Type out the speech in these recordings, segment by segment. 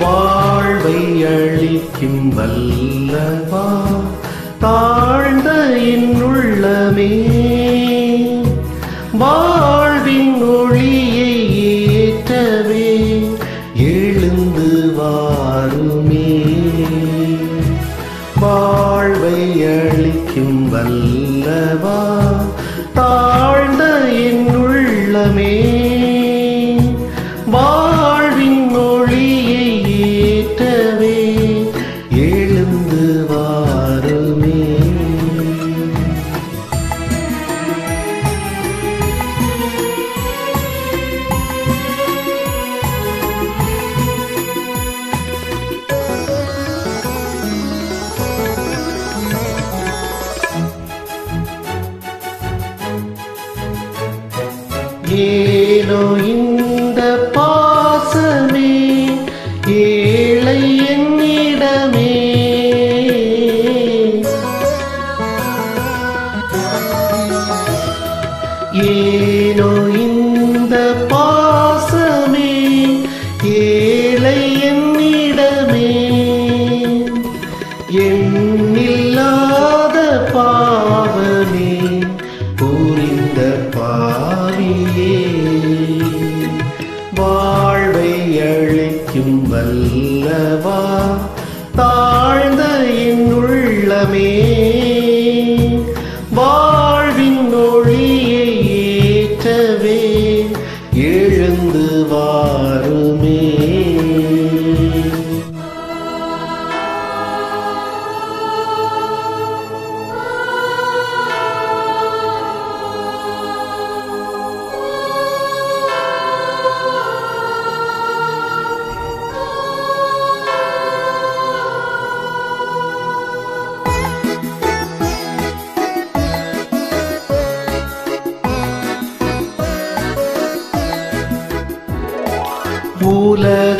வாழ்வை அளிக்கும் வல்லவா? தாழ்ந்த என்னுள்ளமே வாழ்வின் ஒளியை ஏற்றவே எழுந்து வாருமே. வாழ்வை அளிக்கும் வல்லவா? தாழ்ந்த என்னுள்ளமே ஏனோ இந்த பாசமே ஏழை என்னிடமே. ஏனோ இந்த பாசமே ஏழை என்னிடமே. எண்ணில்லாத பாவமே அழிக்கும் வல்லவா தாழ்ந்த என் உள்ளமே.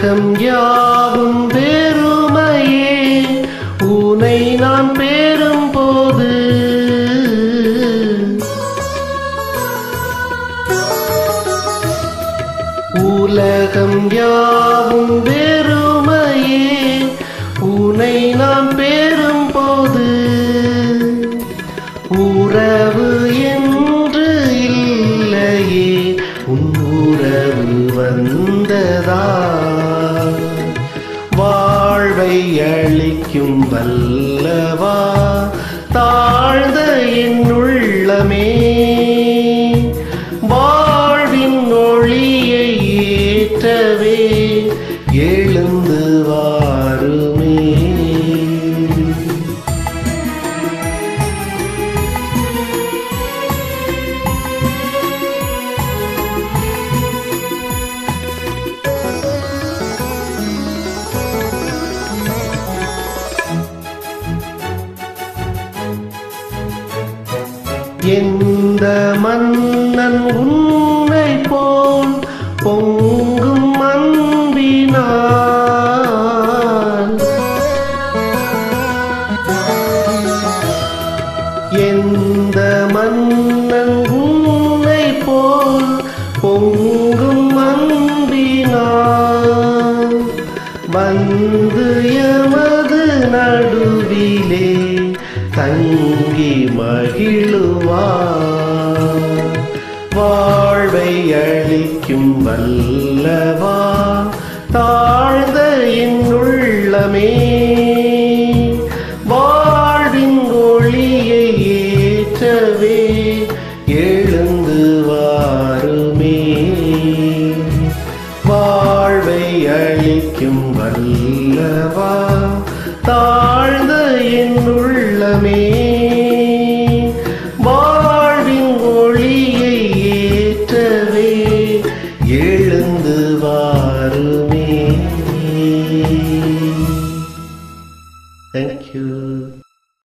உலகம் யாவும் பெருமையே. உனை நான் பெறும்போது உலகம் யாவும் பெருமையே. உனை நான் பெறும்போது உறவு என்று இல்லையே. உன் உறவு வந்ததா? வல்லவா? எந்த மன்னன் உன்னை போல் பொங்கும் அன்பினான் எந்த மன்னன் உன்னை போல் பொங்கும் அன்பினான் வந்து எமது நடுவிலே தங்கி மகிழுவார் வாழ்வை அழிக்கும் வல்லவா? தாழ்ந்த என் வாழ்வின் ஒளியை ஏற்றவே எழுந்து வாருமே. வாழ்வை அழிக்கும் வல்லவா? தா